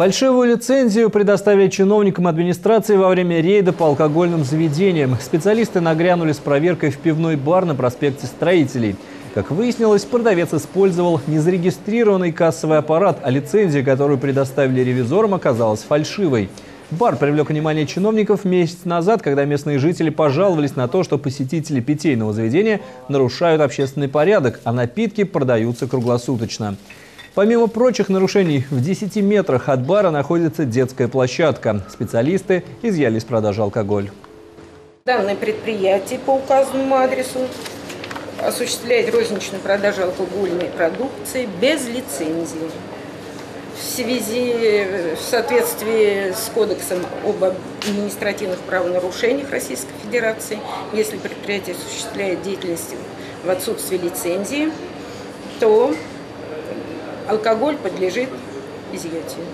Фальшивую лицензию предоставили чиновникам администрации во время рейда по алкогольным заведениям. Специалисты нагрянули с проверкой в пивной бар на проспекте Строителей. Как выяснилось, продавец использовал незарегистрированный кассовый аппарат, а лицензия, которую предоставили ревизорам, оказалась фальшивой. Бар привлек внимание чиновников месяц назад, когда местные жители пожаловались на то, что посетители питейного заведения нарушают общественный порядок, а напитки продаются круглосуточно. Помимо прочих нарушений, в 10 метрах от бара находится детская площадка. Специалисты изъяли из продажи алкоголь. Данное предприятие по указанному адресу осуществляет розничную продажу алкогольной продукции без лицензии. В связи, в соответствии с Кодексом об административных правонарушениях Российской Федерации, если предприятие осуществляет деятельность в отсутствии лицензии, то алкоголь подлежит изъятию.